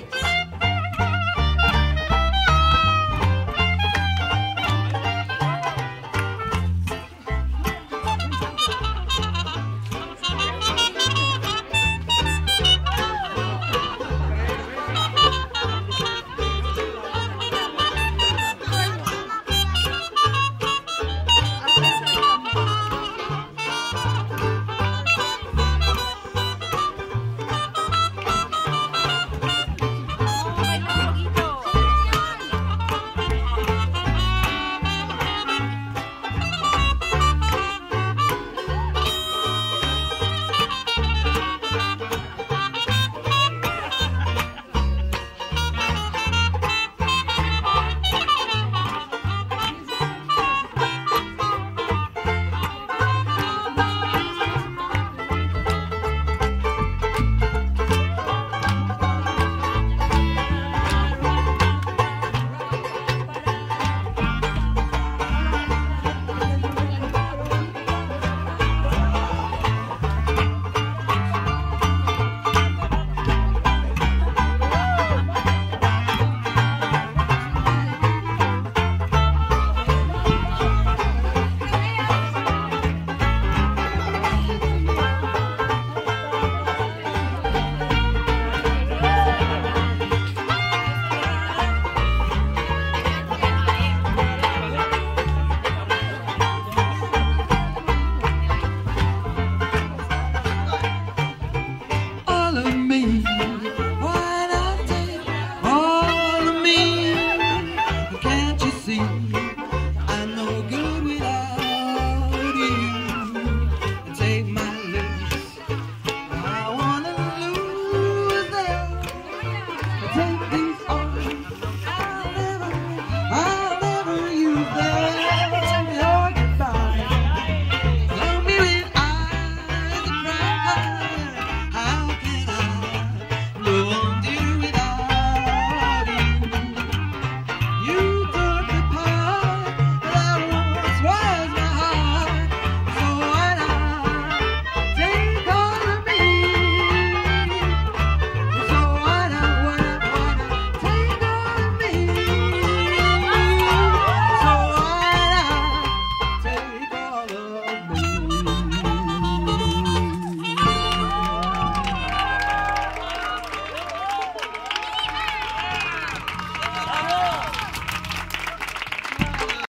Thanks.